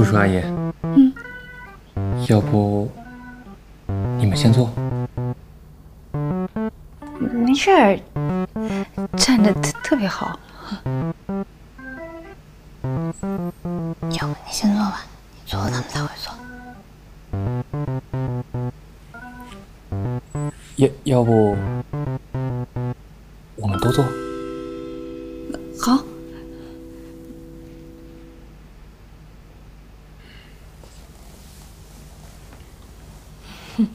叔叔阿姨，嗯，要不你们先坐。没事儿，站着特特别好。要不你先坐吧，你坐了他们才会坐。要要不我们都坐？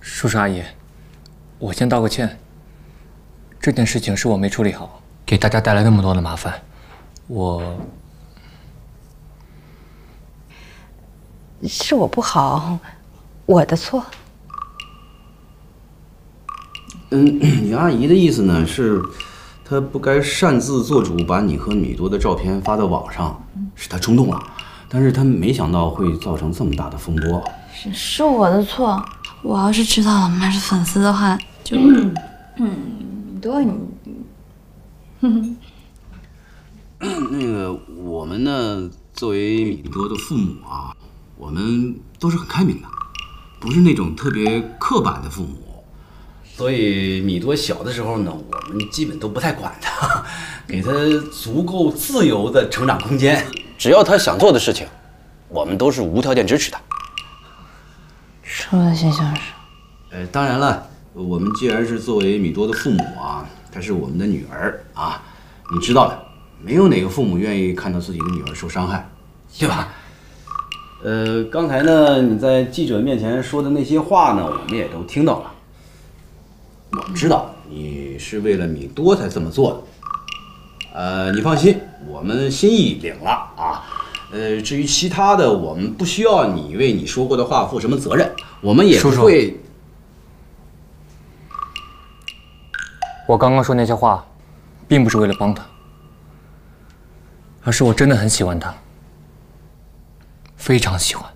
叔叔阿姨，我先道个歉。这件事情是我没处理好，给大家带来那么多的麻烦，我是我不好，我的错。嗯，你阿姨的意思呢是，她不该擅自做主把你和米多的照片发到网上，是她冲动了，但是她没想到会造成这么大的风波。是是我的错。我要是知道老妈是粉丝的话，就 嗯，多你，哼哼 那个我们呢，作为米多的父母啊，我们都是很开明的，不是那种特别刻板的父母，所以米多小的时候呢，我们基本都不太管他，给他足够自由的成长空间，只要他想做的事情，我们都是无条件支持的。说的像是，呃，当然了，我们既然是作为米多的父母啊，她是我们的女儿啊，你知道的，没有哪个父母愿意看到自己的女儿受伤害，对吧？呃，刚才呢，你在记者面前说的那些话呢，我们也都听到了。我知道你是为了米多才这么做的，呃，你放心，我们心意领了啊。呃，至于其他的，我们不需要你为你说过的话负什么责任，我们也不会。我刚刚说那些话，并不是为了帮他，而是我真的很喜欢他，非常喜欢。